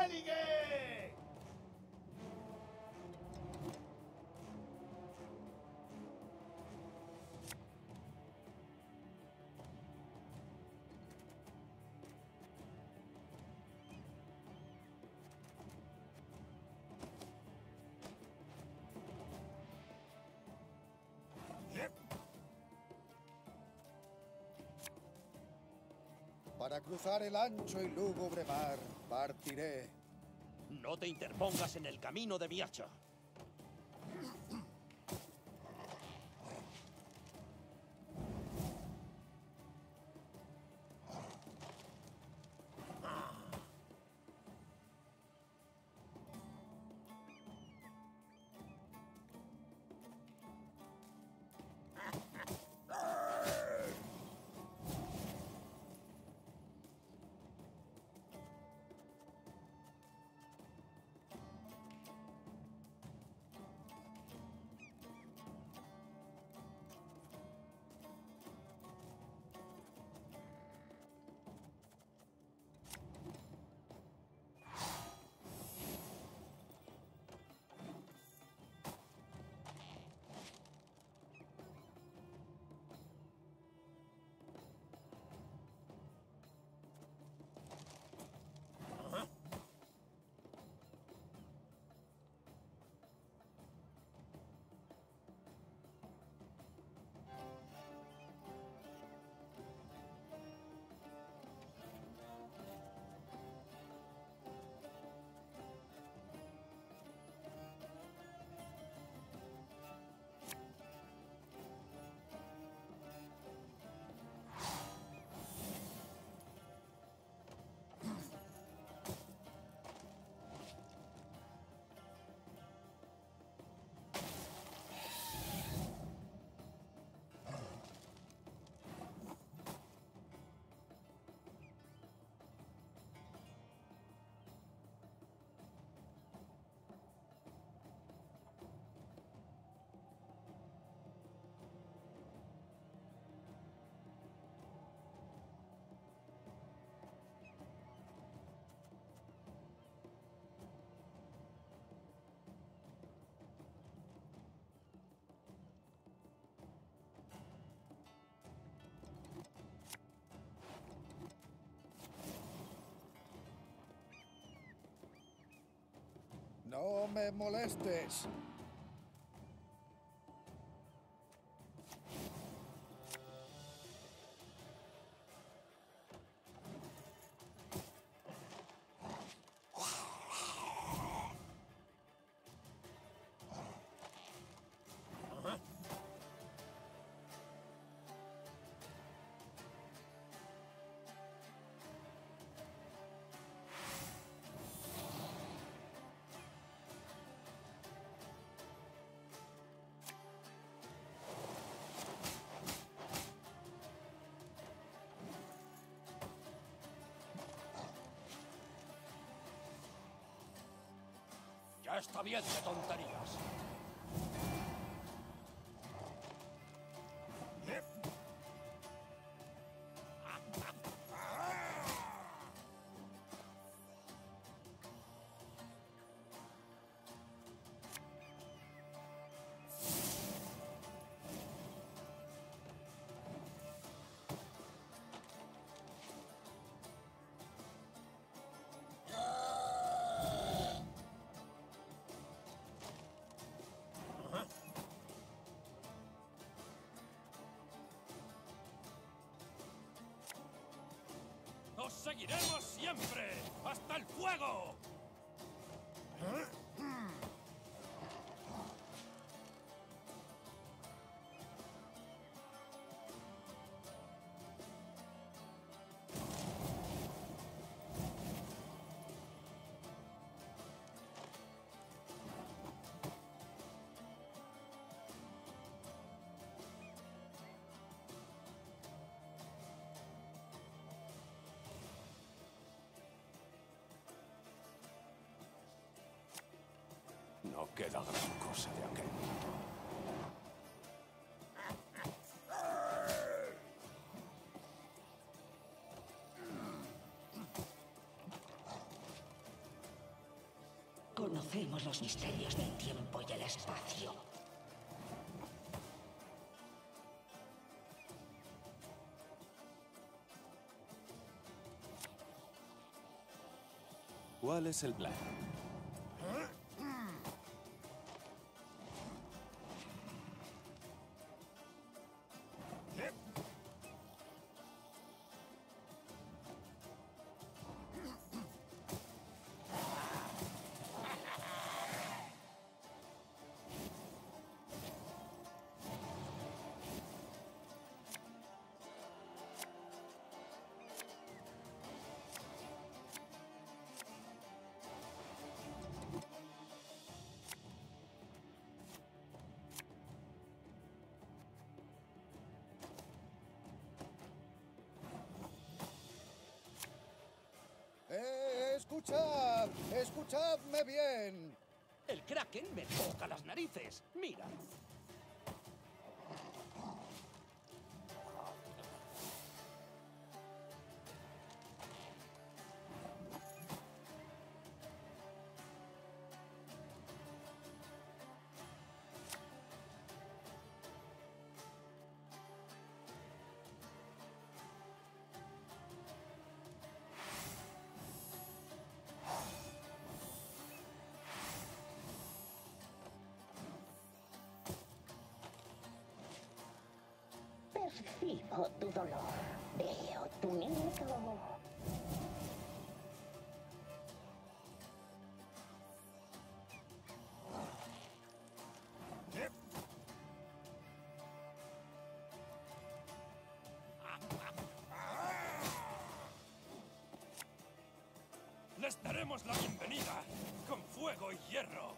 fighting Para cruzar el ancho y lúgubre mar, partiré. No te interpongas en el camino de mi hacha. No me molestes. Ya está bien de tonterías. Seguiremos siempre! ¡Hasta el fuego! Queda gran cosa de aquel mundo. Conocemos los misterios del tiempo y el espacio. ¿Cuál es el plan? Escuchad! ¡Escuchadme bien! El Kraken me toca las narices. Mira. Percibo tu dolor. Veo tu miedo. Les daremos la bienvenida con fuego y hierro.